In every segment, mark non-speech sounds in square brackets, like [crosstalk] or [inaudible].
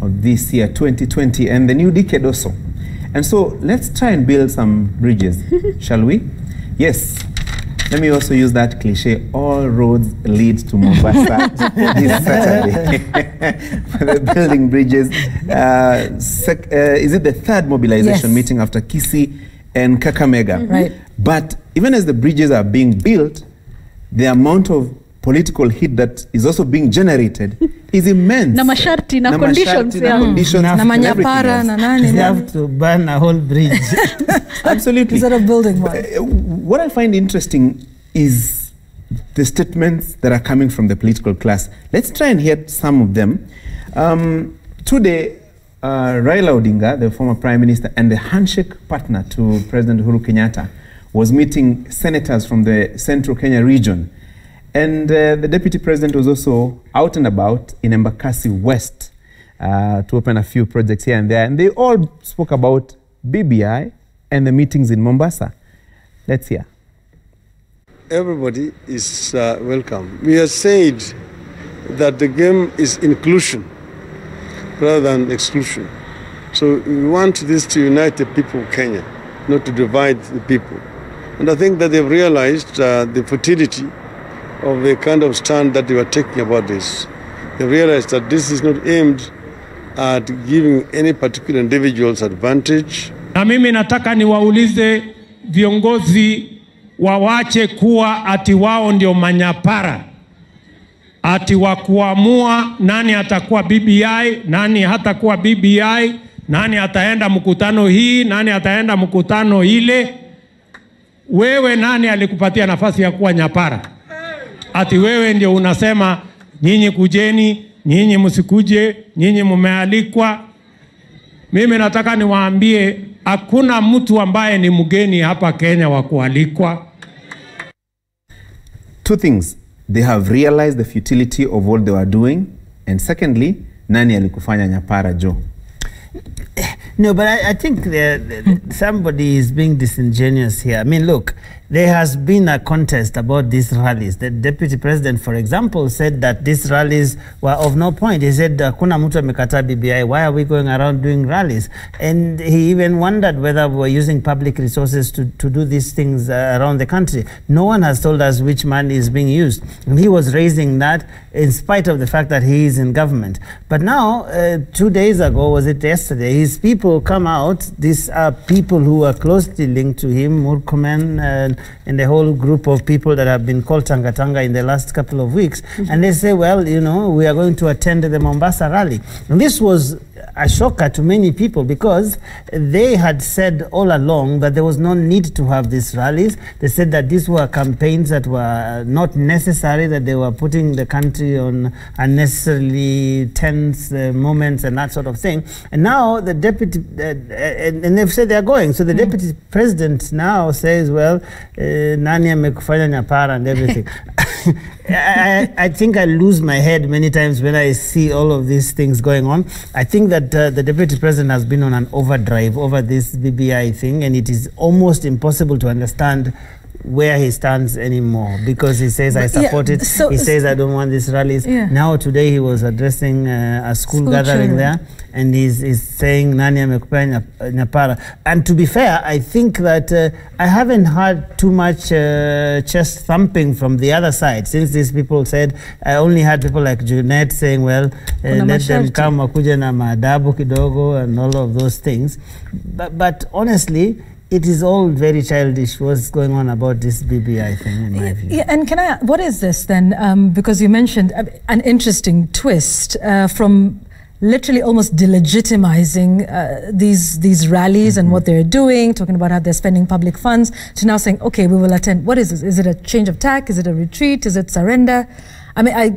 of this year, 2020, and the new decade also. And so let's try and build some bridges, [laughs] shall we? Yes. Let me also use that cliche all roads lead to Mombasa [laughs] this Saturday. [laughs] For the building bridges. Uh, uh, is it the third mobilization Yes. meeting after Kisii and Kakamega? Right. But even as the bridges are being built, the amount of political heat that is also being generated is immense. Na masharti, na masharti, conditions, na yeah. conditions, na and everything manyapara else. na nani They nani. have to burn a whole bridge. [laughs] Absolutely. instead of building one. Uh, what I find interesting is the statements that are coming from the political class. Let's try and hear some of them. Um, today, uh, Raila Odinga, the former prime minister and the handshake partner to President Uhuru Kenyatta, was meeting senators from the central Kenya region. And uh, the deputy president was also out and about in Embakasi West uh, to open a few projects here and there. And they all spoke about BBI and the meetings in Mombasa. Let's hear. everybody is uh, welcome. We have said that the game is inclusion rather than exclusion. So we want this to unite the people of Kenya, not to divide the people. And I think that they've realized uh, the futility of the kind of stand that they were taking about this. They realized that this is not aimed at giving any particular individuals advantage Na mimi nataka niwaulize viongozi wawache kuwa ati wao ndio manyapara, ati wa kuamua nani atakuwa BBI, nani hatakuwa BBI, nani ataenda mkutano hii, nani ataenda mkutano ile. Wewe nani alikupatia nafasi ya kuwa nyapara? Ati wewe ndio unasema nyinyi kujeni, nyinyi msikuje, nyinyi mmealikwa. Mimi nataka niwaambie hakuna mtu ambaye ni mgeni hapa Kenya wa kualikwa. Two things. They have realized the futility of what they were doing. And secondly, nani alikufanya nyapara Joe? No, but I, I think the, the, somebody is being disingenuous here. I mean, look, there has been a contest about these rallies. The deputy president, for example, said that these rallies were of no point. He said, "Kuna mtu amekataa BBI. Why are we going around doing rallies?" And he even wondered whether we were using public resources to, to do these things uh, around the country. No one has told us which money is being used. And he was raising that in spite of the fact that he is in government. But now, uh, two days ago, was it yesterday, his people come out. These are people who are closely linked to him, Murkomen and, the whole group of people that have been called Tanga Tanga in the last couple of weeks. And they say, well, you know, we are going to attend the Mombasa rally. And this was a shocker to many people because they had said all along that there was no need to have these rallies. They said that these were campaigns that were not necessary, that they were putting the country on unnecessarily tense uh, moments and that sort of thing. And now the deputy, uh, and, and they've said they're going. So the deputy president now says, well, uh, nani amekufanya nyapara and everything. [laughs] I, I, think I lose my head many times when I see all of these things going on. I think that uh, the deputy president has been on an overdrive over this BBI thing, and it is almost impossible to understand where he stands anymore because he says I But, yeah, support it. so- he says I don't want these rallies. Yeah. Now today he was addressing uh, a school, School gathering children. there, and he's, he's saying nani amekupea nyapara. And to be fair, I think that uh, I haven't heard too much uh, chest thumping from the other side since these people said. I only had people like Junet saying, well, uh, let them come wakuje na maadabu kidogo and all of those things. But, but honestly, it is all very childish what's going on about this BBI thing in my view. Yeah, and can I? What is this then? Um, because you mentioned uh, an interesting twist uh, from literally almost delegitimizing uh, these these rallies and what they're doing, talking about how they're spending public funds, to now saying, okay, we will attend. What is this? Is it a change of tack? Is it a retreat? Is it surrender? I mean, I,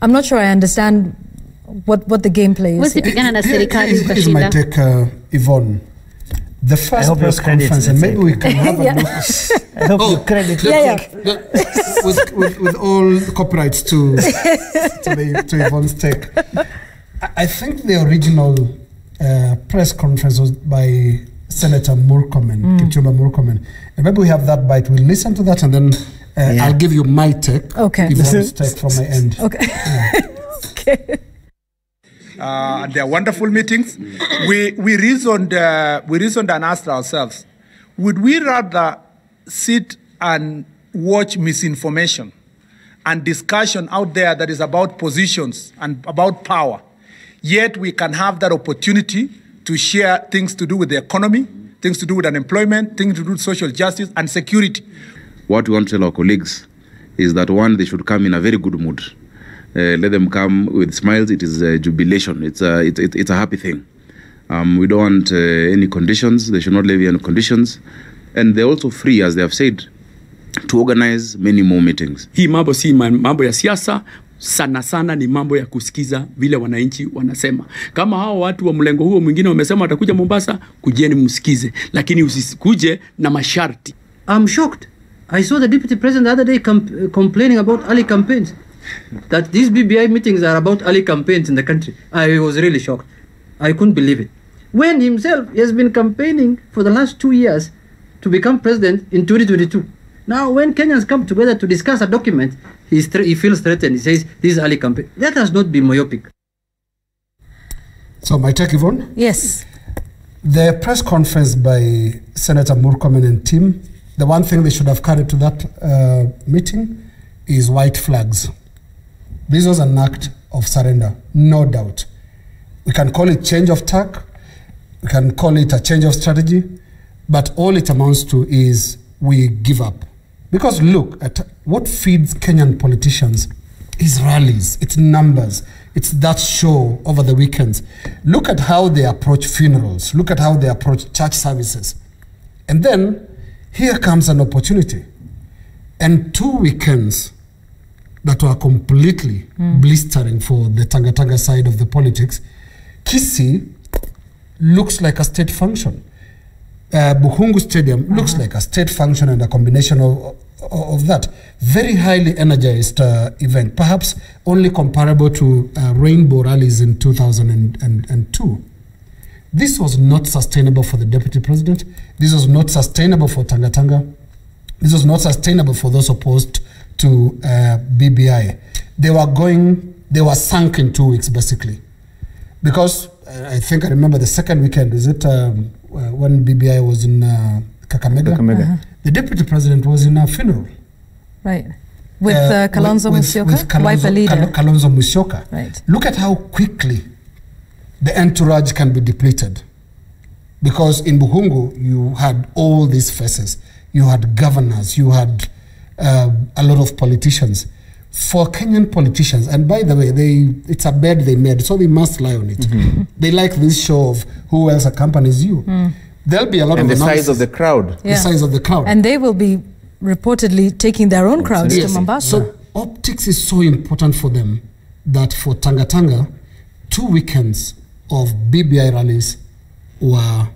I'm not sure I understand what what the gameplay is. Huwezi here. pigana na serikali Here's here's my take, uh, Yvonne. The first hope press your conference, and maybe we can have [laughs] Yeah. a look I hope Oh, you credit Yeah, yeah. with, with, with all the copyrights to to, the, to Yvonne's take. I- I think the original uh, press conference was by Senator Murkomen, Mm. Kipchumba Murkomen. And maybe we have that bite. We'll listen to that and then uh, Yeah. I'll give you my take. Okay. Yvonne's [laughs] take from my end. Okay. [laughs] okay. Uh, and they're wonderful meetings. We, we, reasoned, uh, we reasoned and asked ourselves would we rather sit and watch misinformation and discussion out there that is about positions and about power, yet we can have that opportunity to share things to do with the economy, things to do with unemployment, things to do with social justice and security. What we want to tell our colleagues is that one, they should come in a very good mood. Uh, let them come with smiles. It is a jubilation. It's a, it, it, it's a happy thing. Um, we don't want uh, any conditions. They should not levy any conditions. And they're also free, as they have said, to organize many more meetings. Hii mambo si ma- mambo ya siasa, sana sana ni mambo ya kusikiza vile wananchi wanasema. Kama hao watu wa mlengo huo mwingine wamesema watakuja Mombasa, kujeni msikize, lakini usikuje na masharti. I'm shocked. I saw the deputy president the other day com- uh, complaining about Ali campaigns. That these BBI meetings are about Ali campaigns in the country. I was really shocked. I couldn't believe it. When himself he has been campaigning for the last two years to become president in 2022. Now, when Kenyans come together to discuss a document, he's thre- he feels threatened. He says, This is Ali campaign. Let us not be myopic. So, my take, Yvonne? Yes. The press conference by Senator Murkomen and team, the one thing they should have carried to that uh, meeting is white flags. This was an act of surrender, no doubt. We can call it change of tack, we can call it a change of strategy, but all it amounts to is we give up. Because look at what feeds Kenyan politicians is rallies, it's numbers, it's that show over the weekends. Look at how they approach funerals, look at how they approach church services. And then here comes an opportunity. And two weekends that were completely blistering for the Tanga Tanga side of the politics, Kisii looks like a state function. Uh, Bukhungu Stadium looks like a state function and a combination of, of that. Very highly energized uh, event, perhaps only comparable to uh, rainbow rallies in 2002. This was not sustainable for the deputy president. This was not sustainable for Tanga Tanga. This was not sustainable for those opposed to uh, BBI. They were going, they were sunk in two weeks basically. Because uh, I think I remember the second weekend, is it um, uh, when BBI was in uh, Kakamega? Kakamega. Uh-huh. The deputy president was in a funeral. Right. With uh, Kalonzo with, Musyoka, with Kalonzo, Wiper leader. Kal- Kalonzo Musyoka. Right. Look at how quickly the entourage can be depleted. Because in Bukhungu, you had all these faces. You had governors, you had uh, a lot of politicians. For Kenyan politicians, and by the way, they it's a bed they made, so they must lie on it. They like this show of who else accompanies you. There'll be a lot And of the size of the crowd. the size of the crowd. And they will be reportedly taking their own crowds to Yes. Mombasa. So optics is so important for them that for Tanga Tanga, two weekends of BBI rallies were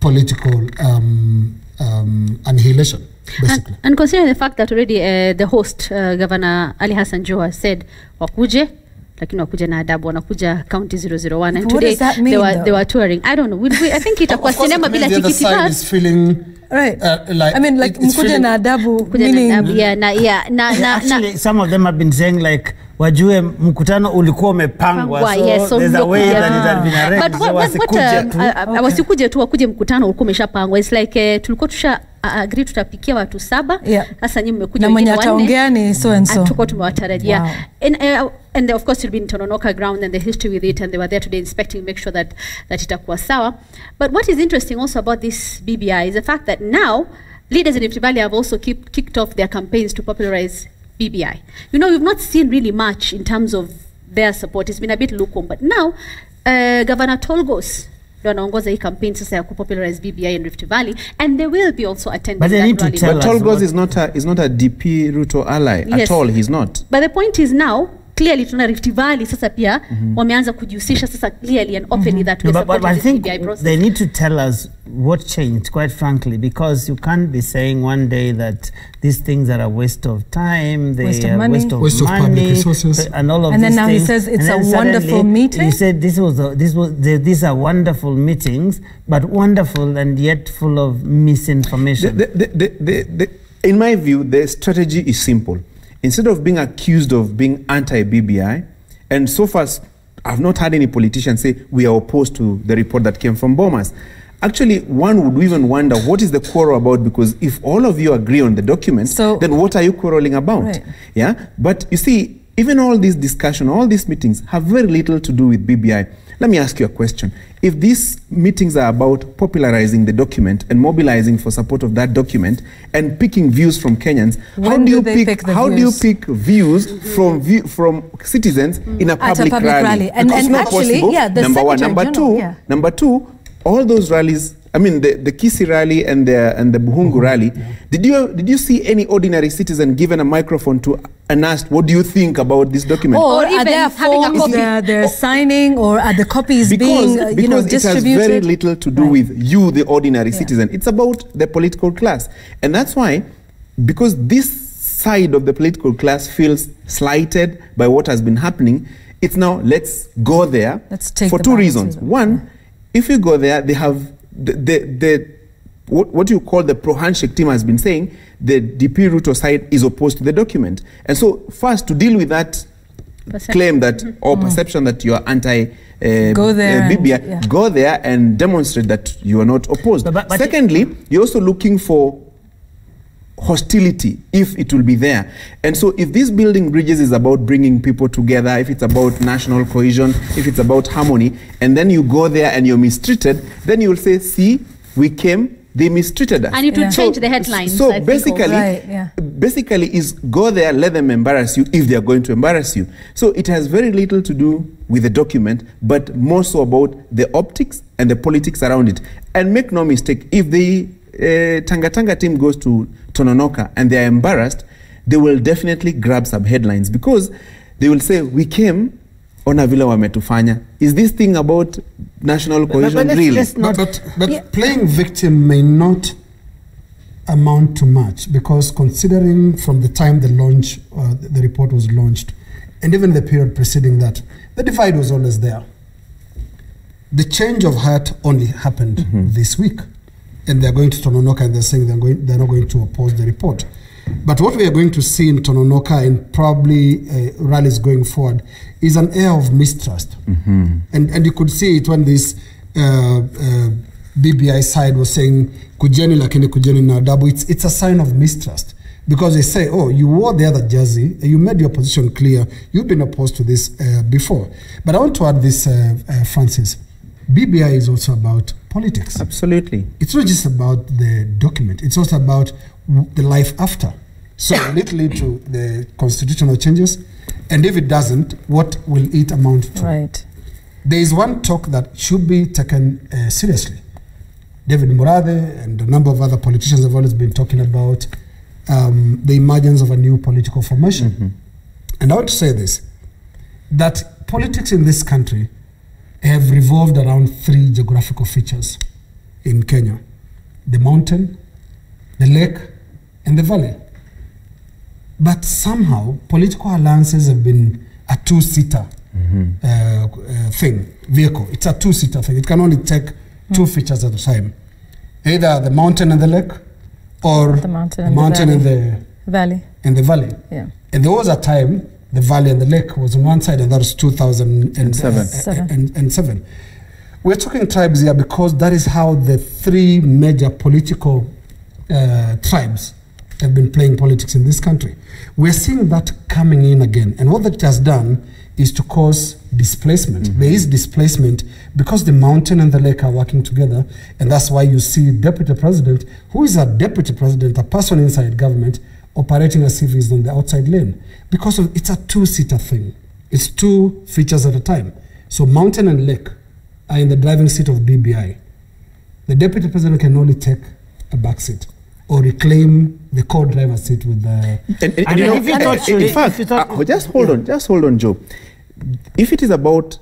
political um, um, annihilation, basically. And, and considering the fact that already uh, the host uh, Governor Ali Hassan Joho has said wakuje lakini wakuja na adabu wanakuja county 001 and What today does that mean, they were though? they were touring. I don't know. We, we, I think itakuwa [laughs] Of course, sinema bila the other tikiti side is feeling Right. uh, like I mean, like it- na adabu, meaning... na adabu yeah na yeah na na, na. Actually, some of them have been saying like wajue mkutano ulikuwa umepangwa so yes, so there's a way that it had been arranged. so what, what, what, wasikuje um, tu. uh, uh, wasikuje tu wakuje mkutano ulikuwa umeshapangwa. It's like uh, tulikuwa tusha agree tutapikia watu saba. Yeah. sasa nyinyi mmekuja na mwenye ataongea ni so and so. tuko tumewatarajia. Wow. and, uh, and of course you'll be in Tononoka ground and the history with it and they were there today inspecting make sure that that itakuwa sawa. But what is interesting also about this BBI is the fact that now leaders in Rift Valley have also keep, kicked off their campaigns to popularize BBI you know we've not seen really much in terms of their support. It's been a bit lukewarm. But now uh, Governor Tolgos ndio anaongoza hii campaign sasa ya ku popularize BBI in Rift Valley and they will be also attending But they need to tell But Tolgos is not a is not a DP Ruto ally Yes. at all. He's not. But the point is now clearly tuna Rift Valley sasa pia mhm. wameanza kujihusisha sasa clearly and openly mhm. that No, we're but, but I think this BBI process. they need to tell us what changed, quite frankly, because you can't be saying one day that these things are a waste of time, they Waste of money. waste of Waste of public resources. and all of And then these now he says it's a wonderful meeting? He said this was a, this was the, these are wonderful meetings, but wonderful and yet full of misinformation. the, the, the, the, the, in my view, the strategy is simple. Instead of being accused of being anti BBI, and so far, I've not heard any politician say we are opposed to the report that came from Bomas. Actually, one would even wonder what is the quarrel about because if all of you agree on the document, then what are you quarreling about? Right. Yeah, but you see, even all this discussion, all these meetings have very little to do with BBI. Let me ask you a question. If these meetings are about popularizing the document and mobilizing for support of that document and picking views from Kenyans, how When do do you pick, pick how do you views? pick views from view, from citizens mm. in a At a public, public rally. And- Because and it's not actually, possible. yeah, the number one, number two, yeah. number two, all those rallies. I mean, the, the Kisii rally and the and the Bukhungu rally. Did you did you see any ordinary citizen given a microphone to and asked, "What do you think about this document?" Or, are there forms they're, they're signing, or are the copies because, being, uh, you know, because it has very little to do with you, the ordinary citizen. It's about the political class, and that's why, because this side of the political class feels slighted by what has been happening, it's now let's go there Let's take for the two reasons. One, if you go there, they have the the, the what, what you call the pro handshake team has been saying the DP Ruto side is opposed to the document, and so first to deal with that Perception. claim that or perception that you are anti uh, Go there uh, and- yeah. go there and demonstrate that you are not opposed. Secondly, you're also looking for hostility if it will be there. And so if this building bridges is about bringing people together, if it's about national cohesion, if it's about harmony, and then you go there and you're mistreated, then you will say, see, we came, they mistreated us. And it will Yeah. change the headlines. So I basically. Right, yeah. basically is go there, let them embarrass you if they are going to embarrass you. So it has very little to do with the document, but more so about the optics and the politics around it. And make no mistake, if the uh, Tanga Tanga team goes to Tononoka and they are embarrassed, they will definitely grab some headlines because they will say, we came ona vile wametufanya. Is this thing about national cohesion really? but but, but playing victim may not amount to much because considering from the time the launch, uh, the report was launched, and even the period preceding that, the divide was always there. The change of heart only happened this week, and they're going to Tononoka and they're saying they're going, they're not going to oppose the report. But what we are going to see in Tononoka and probably uh, rallies going forward is an air of mistrust. And, and you could see it when this uh, uh, BBI side was saying, kujeni lakini kujeni na adabu. It's, it's a sign of mistrust. Because they say, oh, you wore the other jersey, you made your position clear, you've been opposed to this uh, before. But I want to add this, uh, uh, Francis. BBI is also about politics. Absolutely. It's not just about the document, it's also about w- the life after. So, will it lead to the constitutional changes? And if it doesn't, what will it amount to? Right. There is one talk that should be taken uh, seriously. David Murathe and a number of other politicians have always been talking about um, the emergence of a new political formation. And I want to say this that politics in this country have revolved around three geographical features in Kenya the mountain, the lake, and the valley. But somehow, political alliances have been a two seater uh, uh, thing, vehicle. It's a two seater thing. It can only take two features at a time either the mountain and the lake, or The mountain the and the mountain and valley. the Valley. and the valley. Yeah. And there was a time the valley and the lake was on one side, and that was 2007. uh, Seven. and, and seven. We're talking tribes here because that is how the three major political uh, tribes have been playing politics in this country. We're seeing that coming in again. And what that has done is to cause displacement. There is displacement because the mountain and the lake are working together. And that's why you see deputy president, who is a deputy president, a person inside government, operating as if he's on the outside lane. Because of, it's a two-seater thing. It's two features at a time. So mountain and lake are in the driving seat of BBI. The deputy president can only take a back seat or reclaim the co-driver seat with the. And, and, And you know, if you thought- in fact, uh, just hold on, just hold on, Joe. If it is about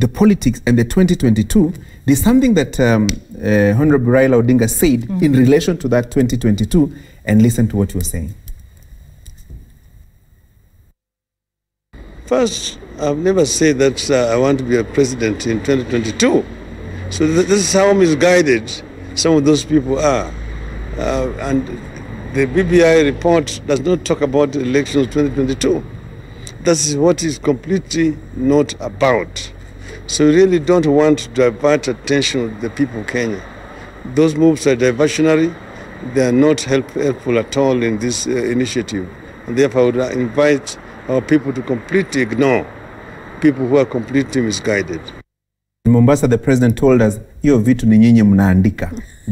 the politics and the 2022, there's something that um, uh, Honorable Raila Odinga said in relation to that 2022, and listen to what you're saying. First, I've never said that uh, I want to be a president in 2022. So th- this is how misguided some of those people are. Uh, and the BBI report does not talk about elections 2022. That's what is completely not about. So we really don't want to divert attention of the people of Kenya. Those moves are diversionary. They are not help, helpful at all in this uh, initiative. And therefore, I would uh, invite our people to completely ignore people who are completely misguided. In Mombasa, the president told us, hiyo vitu ni nyinyi mnaandika. [laughs]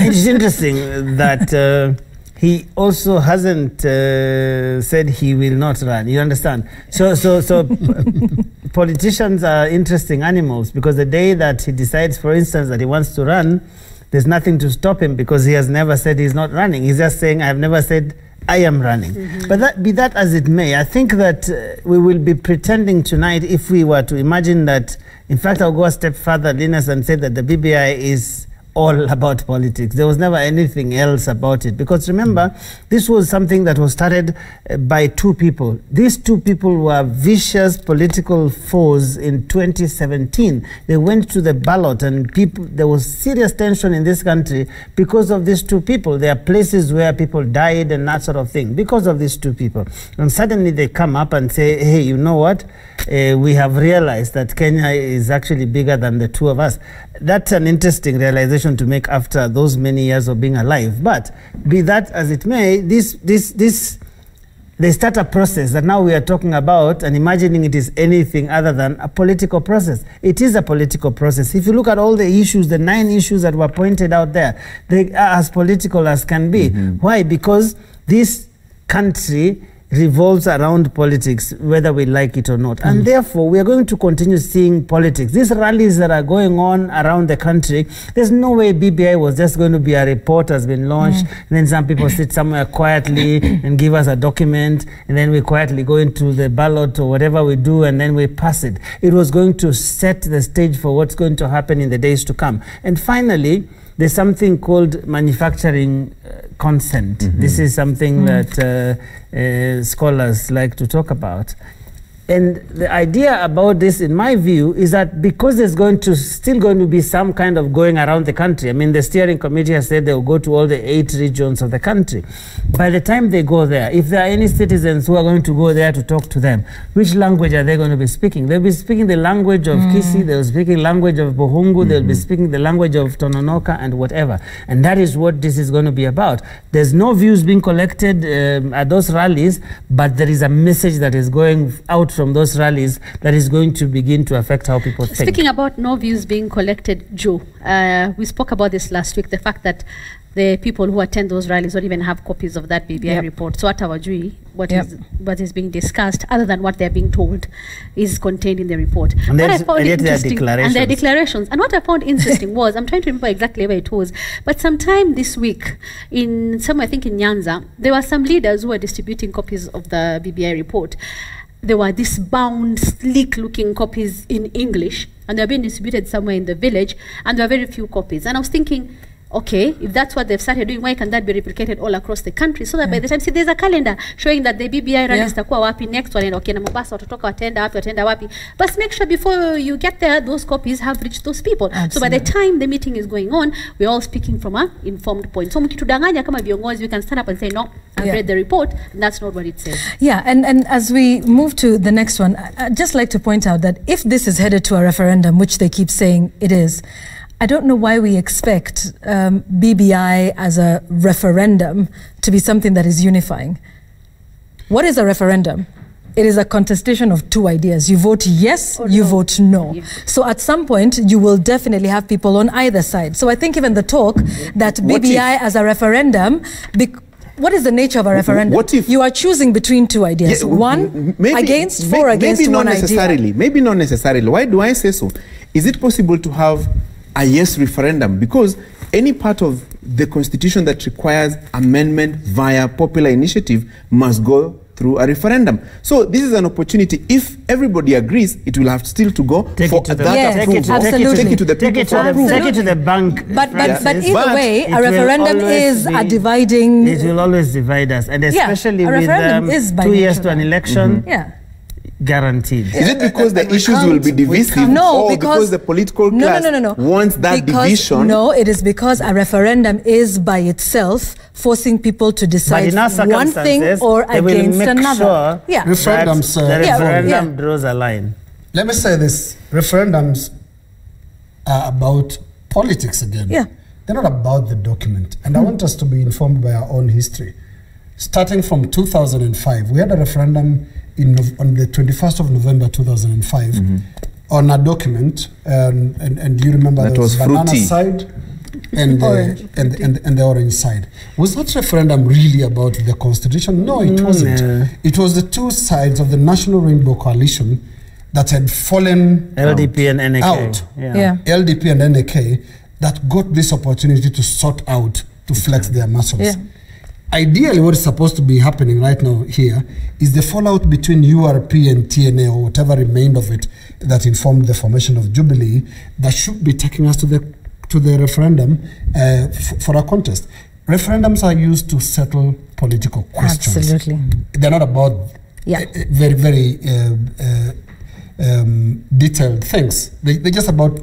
It's interesting that uh, he also hasn't uh, said he will not run. You understand? So, so, so [laughs] politicians are interesting animals because the day that he decides, for instance, that he wants to run, there's nothing to stop him because he has never said he's not running. He's just saying, I've never said I am running. But that, be that as it may, I think that uh, we will be pretending tonight if we were to imagine that, in fact, I'll go a step further, Linus, and say that the BBI is all about politics. There was never anything else about it. Because remember, this was something that was started uh, by two people. These two people were vicious political foes in 2017. They went to the ballot, and people there was serious tension in this country because of these two people. There are places where people died and that sort of thing because of these two people. And suddenly they come up and say, hey, you know what? Uh, we have realized that Kenya is actually bigger than the two of us. That's an interesting realization to make after those many years of being alive. But be that as it may, this, this, this, they start a process that now we are talking about and imagining it is anything other than a political process. It is a political process. If you look at all the issues, the nine issues that were pointed out there, they are as political as can be. Mm-hmm. Why? Because this country revolves around politics, whether we like it or not. And mm. therefore, we are going to continue seeing politics. These rallies that are going on around the country, there's no way BBI was just going to be a report has been launched, mm. and then some people sit somewhere quietly [coughs] and give us a document, and then we quietly go into the ballot or whatever we do, and then we pass it. It was going to set the stage for what's going to happen in the days to come. And finally, there's something called manufacturing uh, consent. This is something that uh, uh, scholars like to talk about. And the idea about this, in my view, is that because there's going to still going to be some kind of going around the country. I mean, the steering committee has said they'll go to all the eight regions of the country. By the time they go there, if there are any citizens who are going to go there to talk to them, which language are they going to be speaking? They'll be speaking the language of Kisii, they'll be speaking the language of Bukhungu, they'll be speaking the language of Tononoka and whatever. And that is what this is going to be about. There's no views being collected um, at those rallies, but there is a message that is going out from those rallies that is going to begin to affect how people think. Speaking about no views being collected, Joe, uh, we spoke about this last week. The fact that the people who attend those rallies don't even have copies of that BBI Yep. report. So, hata wajui what Yep. is what is being discussed, other than what they're being told, is contained in the report. And What there's- I found and yet interesting, and their declarations. declarations. And what I found interesting [laughs] was, I'm trying to remember exactly where it was, but sometime this week, in some, I think in Nyanza, there were some leaders who were distributing copies of the BBI report. There were these bound, sleek-looking copies in English, and they were being distributed somewhere in the village, and there were very few copies. And I was thinking, okay, if that's what they've started doing, why can that be replicated all across the country? So that by the time, see, there's a calendar showing that the BBI rallies Yeah. zitakuwa wapi next, wanaenda wakienda Mombasa, watatoka wataenda wapi, wataenda wapi. But make sure before you get there, those copies have reached those people. So by the time the meeting is going on, we're all speaking from a informed point. So mkitudanganya kama viongozi, we can stand up and say, no, I've Yeah. read the report, and that's not what it says. Yeah, and, and as we move to the next one, I- I'd just like to point out that if this is headed to a referendum, which they keep saying it is, I don't know why we expect um, BBI as a referendum to be something that is unifying. What is a referendum? It is a contestation of two ideas. You vote yes, Or you no. vote no. Yeah. So at some point, you will definitely have people on either side. So I think even the talk that BBI if- as a referendum, bec- what is the nature of a referendum? what if- you are choosing between two ideas? Yeah, one m- maybe- against, may- four against maybe one not idea. necessarily. Maybe not necessarily. Why do I say so? Is it possible to have a yes referendum? Because any part of the constitution that requires amendment via popular initiative must go through a referendum. So this is an opportunity. If everybody agrees, it will have still to go Take for it to the that Yes, take it approval. take it to, absolutely. Take it to the take it to for approval. take it to the bank. But but but either But way, a referendum always is a dividing. It will always divide us, and Yeah, especially a with um, is two years to an that. election. yeah. Guaranteed. Is it because the we issues will be divisive? No, or because, the political class no, no, no, no. wants that because, division? No, it is because a referendum is by itself forcing people to decide one thing circumstances, or they will against make another. sure yeah. Referendums, that uh, the referendum yeah. draws a line. Let me say this referendums are about politics again. Yeah. They're not about the document. And I want us to be informed by our own history. Starting from 2005, we had a referendum in, on the 21st of November 2005 on a document. Um, and, and do you remember That there was banana fruity. side and the, and, and, and the orange side. Was that referendum really about the constitution? No, it wasn't. no. It was the two sides of the National Rainbow Coalition that had fallen LDP and NAK. out. Yeah. Yeah. LDP and NAK that got this opportunity to sort out, to flex their muscles. Yeah. Ideally, what is supposed to be happening right now here is the fallout between URP and TNA or whatever remained of it that informed the formation of Jubilee that should be taking us to the to the referendum uh, f- for a contest. Referendums are used to settle political questions. Absolutely. They're not about Yeah. uh, very, very uh, uh, um, detailed things. They, they're just about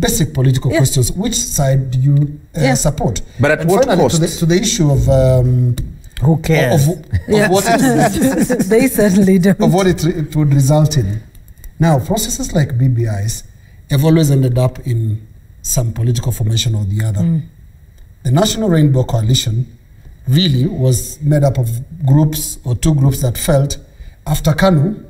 basic political Yeah. questions. Which side do you uh, Yeah. support? But at and what finally, To the, cost? to the issue of um, Who cares? of, Yeah. what it, [laughs] they certainly don't. of what it, it would result in. Now, processes like BBIs have always ended up in some political formation or the other. Mm. The National Rainbow Coalition really was made up of groups or two groups that felt after Kanu,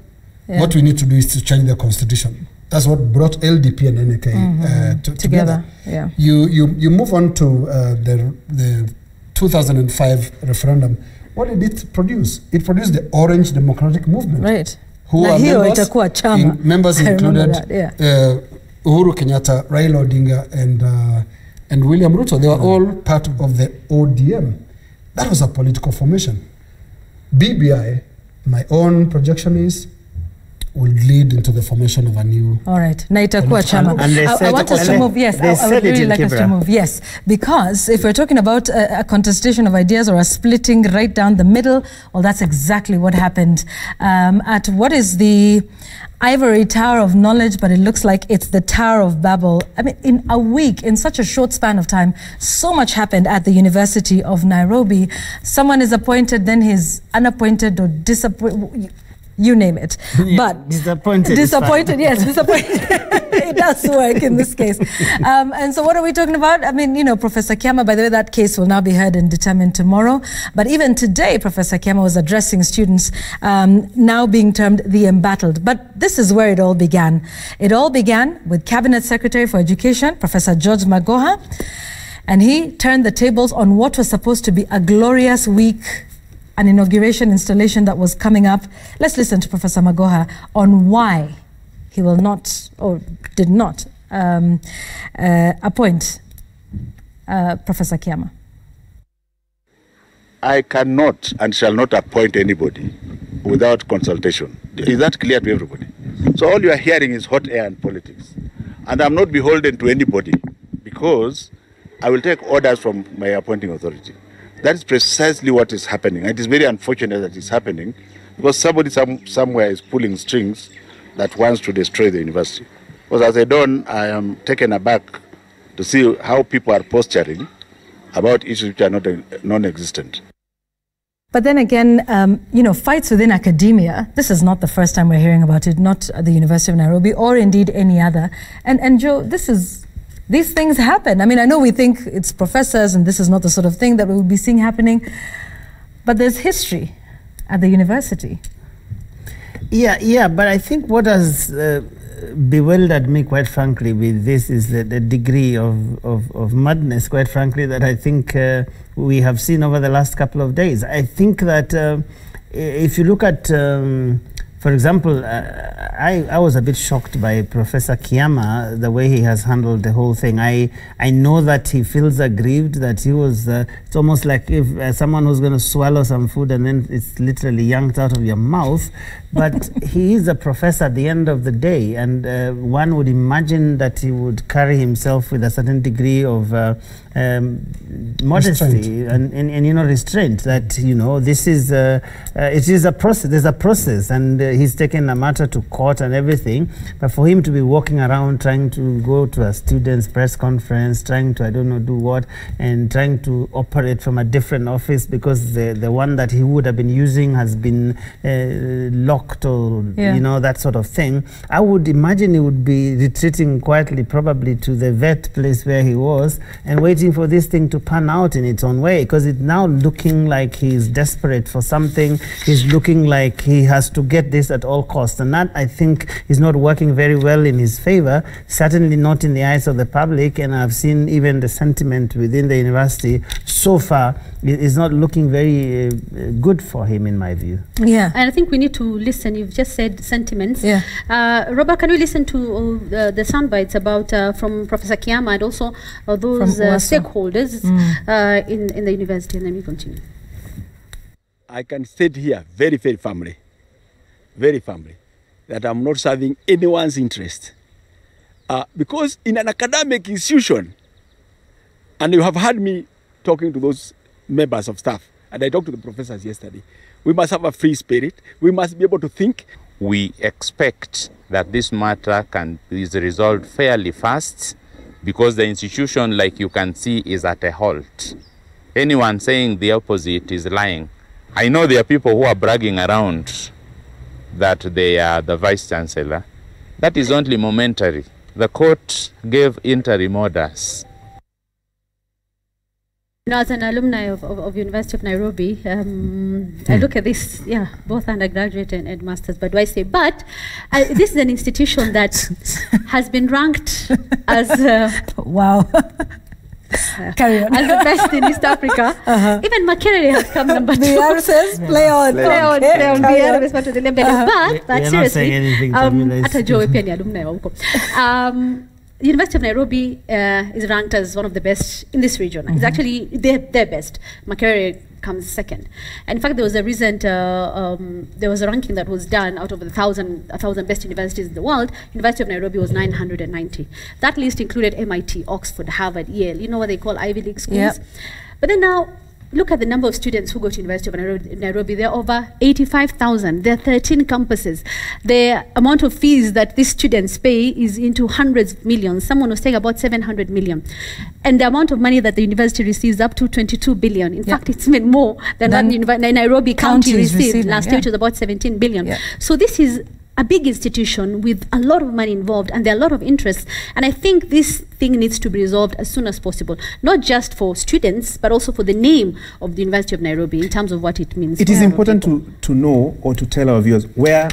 Yeah. what we need to do is to change the constitution. That's what brought LDP and NAK uh, to, together. Mm-hmm. Together, yeah. You, you, you move on to uh, the, the 2005 referendum. What did it produce? It produced the Orange Democratic Movement. Right. Who Na are hiyo members, itakuwa chama. in- members [laughs] included that, yeah. uh, Uhuru Kenyatta, Raila Odinga, and, uh, and William Ruto. They were all part of the ODM. That was a political formation. BBI, my own projection is, will lead into the formation of a new All right. Na itakuwa chama. and they I, I want us and to move. Yes, they I, I would really in like us to Kibra. move. Yes, because if we're talking about a, a contestation of ideas or a splitting right down the middle, well, that's exactly what happened um, at what is the ivory tower of knowledge, but it looks like it's the Tower of Babel. I mean, in a week, in such a short span of time, so much happened at the University of Nairobi. Someone is appointed, then he's unappointed or disappointed. You name it, [laughs] but disappointed disappointed. Yes, [laughs] disappointed. [laughs] it does work in this case. Um, and so, what are we talking about? I mean, you know, Professor Kiama. By the way, that case will now be heard and determined tomorrow. But even today, Professor Kiama was addressing students um, now being termed the embattled. But this is where it all began. It all began with Cabinet Secretary for Education, Professor George Magoha, and he turned the tables on what was supposed to be a glorious week an inauguration installation that was coming up. Let's listen to Professor Magoha on why he will not or did not um, uh, appoint uh, Professor Kiama. I cannot and shall not appoint anybody without consultation. Is that clear to everybody? So all you are hearing is hot air and politics. And I'm not beholden to anybody because I will take orders from my appointing authority. That is precisely what is happening. It is very unfortunate that it's happening because somebody some, somewhere is pulling strings that wants to destroy the university. Because as I don't, I am taken aback to see how people are posturing about issues which are not non-existent. But then again, um, you know, fights within academia, this is not the first time we're hearing about it, not at the University of Nairobi or indeed any other. And, and Joe, this is, these things happen. I mean, I know we think it's professors and this is not the sort of thing that we would be seeing happening, but there's history at the university. Yeah, yeah, but I think what has uh, bewildered me, quite frankly, with this is the, the degree of, of, of madness, quite frankly, that I think uh, we have seen over the last couple of days. I think that uh, if you look at, um, for example, uh, I, I was a bit shocked by Professor Kiama, the way he has handled the whole thing. I, I know that he feels aggrieved, that he was, uh, it's almost like if uh, someone who's going to swallow some food and then it's literally yanked out of your mouth. But [laughs] he is a professor at the end of the day, and uh, one would imagine that he would carry himself with a certain degree of uh, um, modesty and, and, and you know restraint. That you know this is uh, uh, it is a process. There's a process, and he's taken the matter to court and everything. But for him to be walking around trying to go to a student's press conference, trying to, I don't know, do what, and trying to operate from a different office because the, the one that he would have been using has been uh, locked or, Yeah. you know, that sort of thing. I would imagine he would be retreating quietly, probably to the vet place where he was, and waiting for this thing to pan out in its own way because it's now looking like he's desperate for something. He's looking like he has to get this at all costs. And that, I think, is not working very well in his favor, certainly not in the eyes of the public. And I've seen even the sentiment within the university so far is not looking very uh, good for him, in my view. Yeah. And I think we need to listen. You've just said sentiments. Yeah. Uh, Robert, can we listen to uh, the sound bites about uh, from Professor Kiama and also uh, those uh, stakeholders Mm. uh, in, in the university? And then we continue. I can sit here very, very firmly, very firmly, that I'm not serving anyone's interest. Uh, because in an academic institution, and you have heard me talking to those members of staff, and I talked to the professors yesterday, we must have a free spirit. We must be able to think. we expect that this matter can is resolved fairly fast because the institution like you can see is at a halt anyone saying the opposite is lying i know there are people who are bragging around that they are the vice chancellor that is only momentary the court gave interim orders You know, as an alumni of, of, of University of Nairobi, um, I look at this, yeah, both undergraduate and, and masters. But do I say, but uh, this is an institution that [laughs] has been ranked as uh, wow. Carry on. as the best in East Africa. Uh-huh. Even Makerere has come number two. BR says, play on. Play on, Okay, play on. carry BR on. amepata ile mbele. Uh-huh. But, We- but we are not seriously, saying anything, um, Tamila, hata it's- Joe pia ni alumni wa huko. Um, University of Nairobi uh, is ranked as one of the best in this region. It's Mhm. actually their, their best. Makerere comes second. And in fact, there was a recent, uh, um, there was a ranking that was done out of the thousand, a thousand best universities in the world. University of Nairobi was 990. That list included MIT, Oxford, Harvard, Yale. You know what they call Ivy League schools? Yep. But then now, look at the number of students who go to University of Nairobi. Nairobi. There are over 85,000. There are 13 campuses. The amount of fees that these students pay is into hundreds of millions. Someone was saying about 700 million. And the amount of money that the university receives up to 22 billion. In Yeah. fact, it's even more than, Than what Nairobi County counties received. Last yeah. year, which was about 17 billion. Yeah. So this is a big institution with a lot of money involved and there are a lot of interests. And I think this thing needs to be resolved as soon as possible, not just for students, but also for the name of the University of Nairobi in terms of what it means. It is for is important to, to know or to tell our viewers where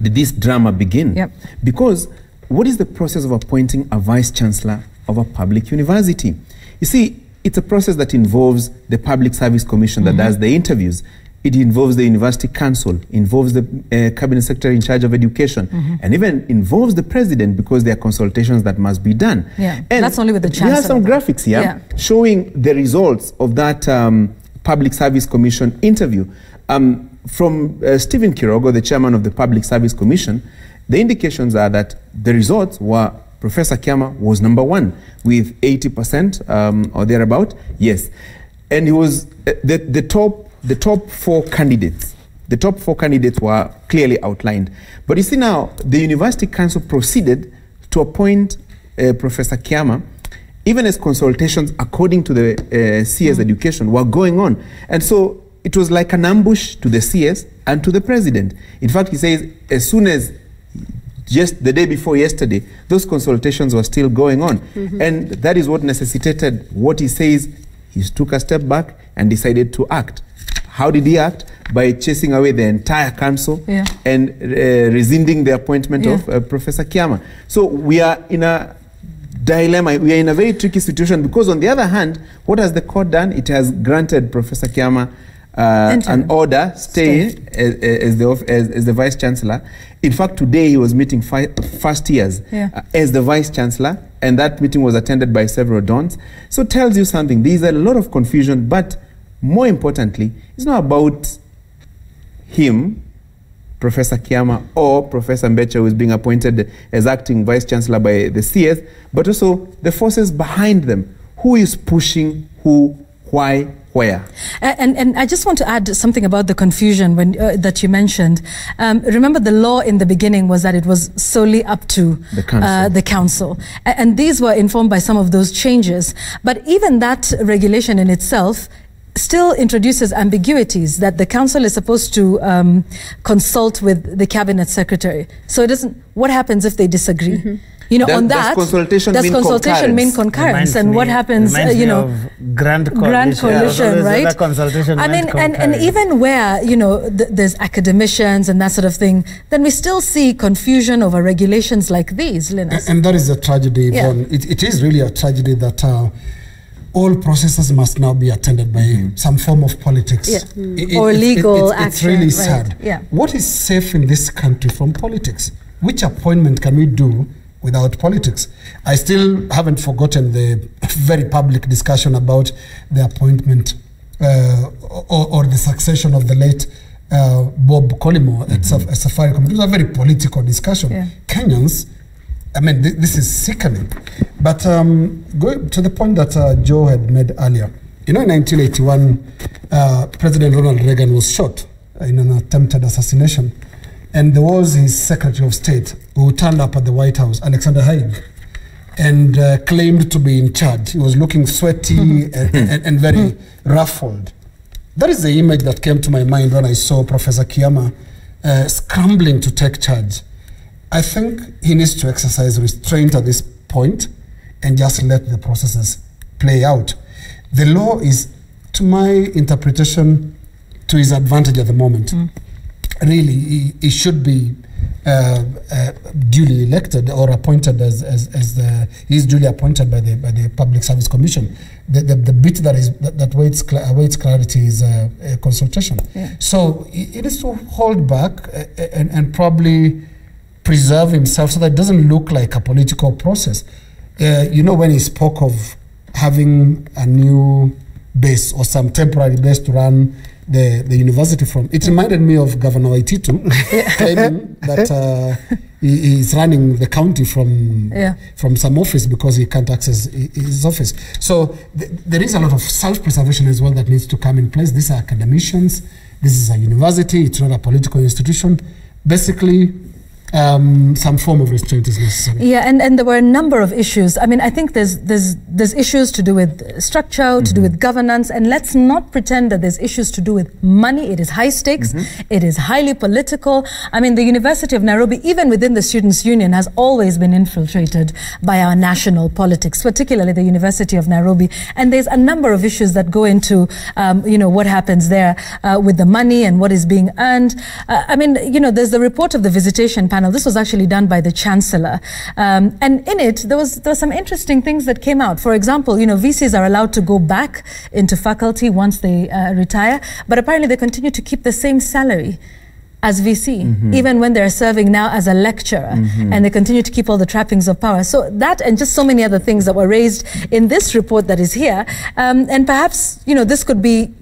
did this drama begin? Yep. Because what is the process of appointing a vice chancellor of a public university? You see, it's a process that involves the Public Service Commission that mm-hmm. does the interviews. It involves the university council, involves the uh, cabinet secretary in charge of education, Mhm. and even involves the president because there are consultations that must be done. Yeah, And that's only with the We have chancellor. some graphics here Yeah. showing the results of that um, Public Service Commission interview. Um, from uh, Stephen Kirogo, the chairman of the Public Service Commission, the indications are that the results were Professor Kiama was number one with 80% um, or thereabout, yes. And he was uh, the, the, top, the top four candidates. The top four candidates were clearly outlined. But you see now, the University Council proceeded to appoint uh, Professor Kiama even as consultations according to the uh, CS education were going on. And so it was like an ambush to the CS and to the president. In fact, he says as soon as just the day before yesterday, those consultations were still going on. Mhm. And that is what necessitated what he says. He took a step back and decided to act. How did he act? By chasing away the entire council Yeah. and uh, rescinding the appointment Yeah. of uh, Professor Kiama. So we are in a dilemma. We are in a very tricky situation because, on the other hand, what has the court done? It has granted Professor Kiama uh, an order stay as, as, the, as, as the vice chancellor. In fact, today he was meeting fi- first years Yeah. uh, as the vice chancellor, and that meeting was attended by several dons. So it tells you something. There is a lot of confusion, but more importantly, it's not about him Professor Kiama or Professor Mbeche, who is being appointed as acting vice chancellor by the CS, but also the forces behind them. Who is pushing who, why, where? And, and I just want to add something about the confusion when, uh, that you mentioned. Um, remember, the law in the beginning was that it was solely up to The council. Uh, the council. A- and these were informed by some of those changes. But even that regulation in itself still introduces ambiguities that the council is supposed to um, consult with the cabinet secretary. So it doesn't, what happens if they disagree? You know, Does- on does that, consultation does mean consultation mean concurrence? concurrence? Reminds and what happens, uh, you know, of grand grand coalition. coalition, Always right? consultation I meant mean, and, and even where you know th- there's academicians and that sort of thing, then we still see confusion over regulations like these, Linus. And that is a tragedy, Yeah. Yvonne. It, it is really a tragedy that uh, all processes must now be attended by some form of politics. Yeah. I- Or it's- legal it's, it's really right. sad. Yeah. What is safe in this country from politics? Which appointment can we do without politics? I still haven't forgotten the [laughs] very public discussion about the appointment uh, or, or the succession of the late uh, Bob Collymore at Saf- Safaricom. It was a very political discussion. Yeah. Kenyans, I mean, th- this is sickening. But um, going to the point that uh, Joe had made earlier, you know, in 1981, uh, President Ronald Reagan was shot in an attempted assassination. And there was his Secretary of State who turned up at the White House, Alexander Haig, and uh, claimed to be in charge. He was looking sweaty [laughs] and, and, and very ruffled. That is the image that came to my mind when I saw Professor Kiama uh, scrambling to take charge. I think he needs to exercise restraint at this point and just let the processes play out. The law is, to my interpretation, to his advantage at the moment. Really, he, he should be uh, uh, duly elected or appointed as, as, as the he is duly appointed by the by the Public Service Commission. The, the, the bit that is that, that waits cl- awaits clarity is uh, a consultation. Yeah. So he, he needs to hold back uh, and, and probably preserve himself so that it doesn't look like a political process. Uh, you know, when he spoke of having a new base or some temporary base to run the, the university from, it reminded me of Governor Waititu [laughs] claiming that uh, he, he's running the county from Yeah. from some office because he can't access his office. So th- there is a lot of self-preservation as well that needs to come in place. These are academicians. This is a university. It's not a political institution. Basically, um, some form of restraint is necessary. Yeah, and, and there were a number of issues. I mean, I think there's there's there's issues to do with structure, to do with governance, and let's not pretend that there's issues to do with money. It is high stakes. It is highly political. I mean, the University of Nairobi, even within the Students' Union, has always been infiltrated by our national politics, particularly the University of Nairobi. And there's a number of issues that go into, um, you know, what happens there uh, with the money and what is being earned. Uh, I mean, you know, there's the report of the visitation panel. This was actually done by the chancellor, um, and in it there was there were some interesting things that came out. For example, you know, VCs are allowed to go back into faculty once they uh, retire, but apparently they continue to keep the same salary as VC, even when they're serving now as a lecturer, and they continue to keep all the trappings of power. So that and just so many other things that were raised in this report that is here, um, and perhaps you know this could be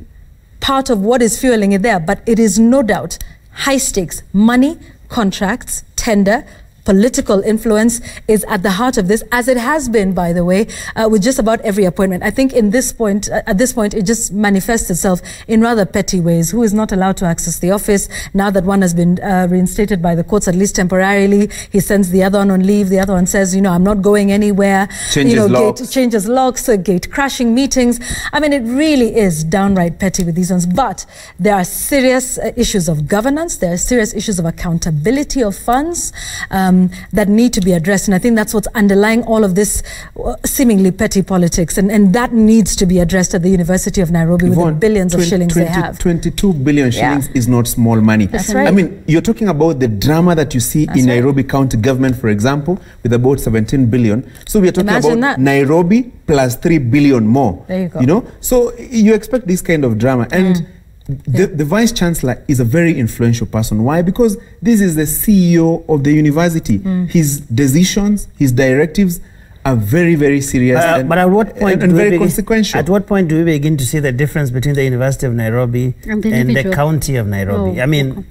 part of what is fueling it there, but it is no doubt high stakes money, contracts, tender. Political influence is at the heart of this, as it has been, by the way, uh, with just about every appointment. I think in this point, uh, at this point, it just manifests itself in rather petty ways. Who is not allowed to access the office now that one has been uh, reinstated by the courts, at least temporarily? He sends the other one on leave. The other one says, you know, I'm not going anywhere. Changes you know, locks. Gate, changes locks, uh, gate crashing meetings. I mean, it really is downright petty with these ones. But there are serious uh, issues of governance. There are serious issues of accountability of funds um, that need to be addressed. And I think that's what's underlying all of this uh, seemingly petty politics. And, and that needs to be addressed at the University of Nairobi with the Yvonne, billions of 20 shillings they have. 22 billion Yeah. shillings is not small money. That's right. I mean, you're talking about the drama that you see That's in right. Nairobi County government, for example, with about 17 billion. So we are talking Imagine about that. Nairobi plus 3 billion more. There you go. You know, so you expect this kind of drama. And the, the vice chancellor is a very influential person. Why? Because this is the CEO of the university. His decisions, his directives are very, very serious. Uh, and, but at what point and, and very begin- consequential. At what point do we begin to see the difference between the University of Nairobi And the and the county of Nairobi? Oh, I mean,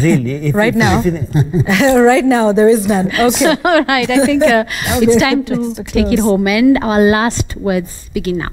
really, if, [laughs] Right if- now. if [laughs] right now, there is none. [laughs] Okay. All right, I think uh, Okay, it's time to take it home, and our last words begin now.